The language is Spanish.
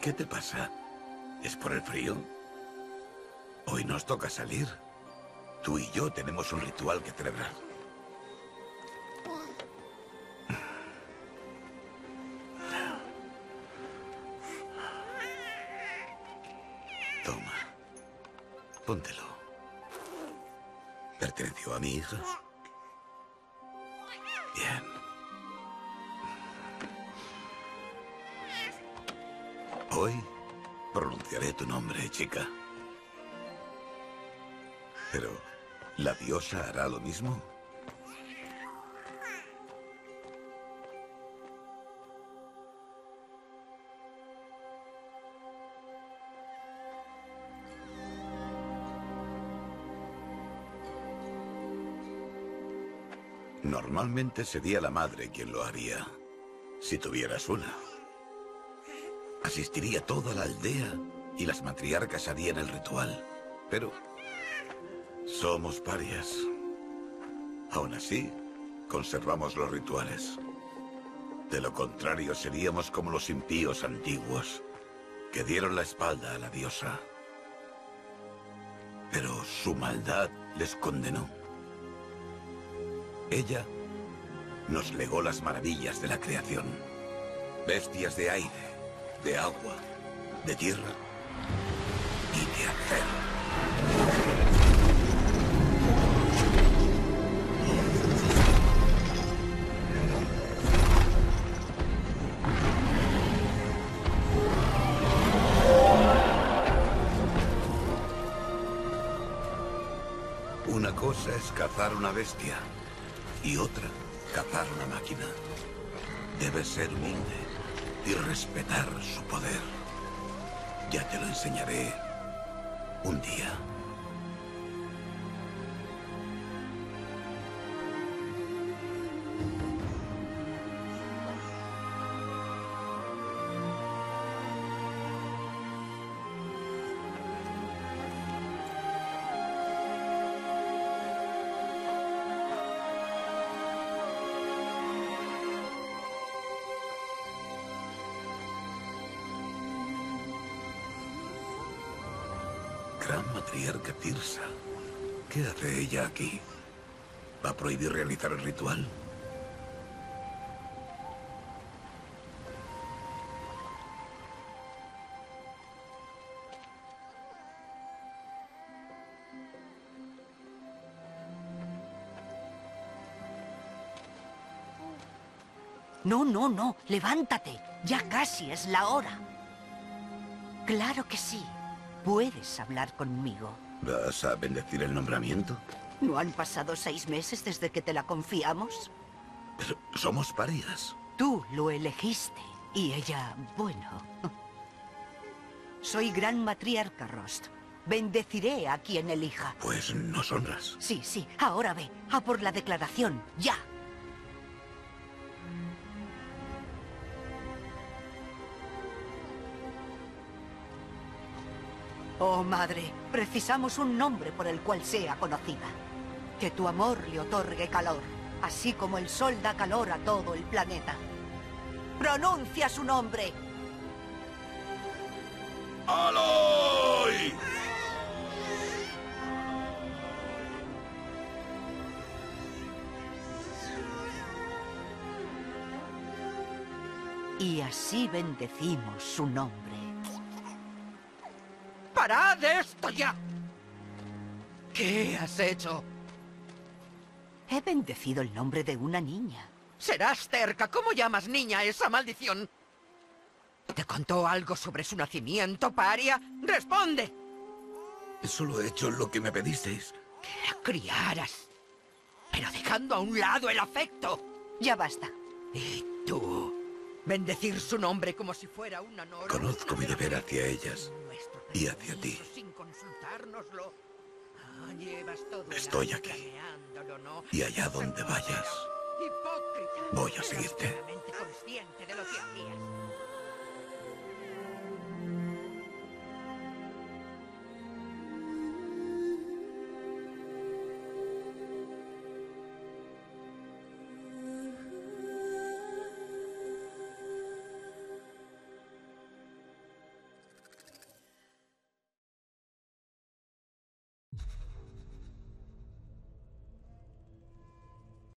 ¿Qué te pasa? ¿Es por el frío? Hoy nos toca salir. Tú y yo tenemos un ritual que celebrar. Toma. Póntelo. ¿Perteneció a mi hija? Bien. Hoy pronunciaré tu nombre, chica. Pero, ¿la diosa hará lo mismo? Normalmente sería la madre quien lo haría, si tuvieras una. Asistiría toda la aldea y las matriarcas harían el ritual. Pero somos parias. Aún así, conservamos los rituales. De lo contrario, seríamos como los impíos antiguos, que dieron la espalda a la diosa. Pero su maldad les condenó. Ella nos legó las maravillas de la creación. Bestias de aire, de agua, de tierra y de acero. Una cosa es cazar una bestia y otra cazar una máquina. Debes ser humilde y respetar su poder. Ya te lo enseñaré un día. Gran matriarca Tirsa. ¿Qué hace ella aquí? ¿Va a prohibir realizar el ritual? No, no, no. Levántate. Ya casi es la hora. Claro que sí. Puedes hablar conmigo. ¿Vas a bendecir el nombramiento? ¿No han pasado seis meses desde que te la confiamos? Pero somos parias. Tú lo elegiste. Y ella, bueno... Soy gran matriarca, Rost. Bendeciré a quien elija. Pues nos honras. Sí, sí. Ahora ve. A por la declaración. ¡Ya! Oh, madre, precisamos un nombre por el cual sea conocida. Que tu amor le otorgue calor, así como el sol da calor a todo el planeta. ¡Pronuncia su nombre! ¡Aloy! Y así bendecimos su nombre. ¡Parad esto ya! ¿Qué has hecho? He bendecido el nombre de una niña. Serás cerca. ¿Cómo llamas niña a esa maldición? ¿Te contó algo sobre su nacimiento, paria? ¡Responde! Solo he hecho lo que me pedisteis. Que la criaras. Pero dejando a un lado el afecto. Ya basta. ¿Y tú? Bendecir su nombre como si fuera un honor. Conozco mi deber hacia ellas y hacia ti. Sin consultárnoslo. Ah, Estoy aquí. Y allá donde vayas, voy a seguirte.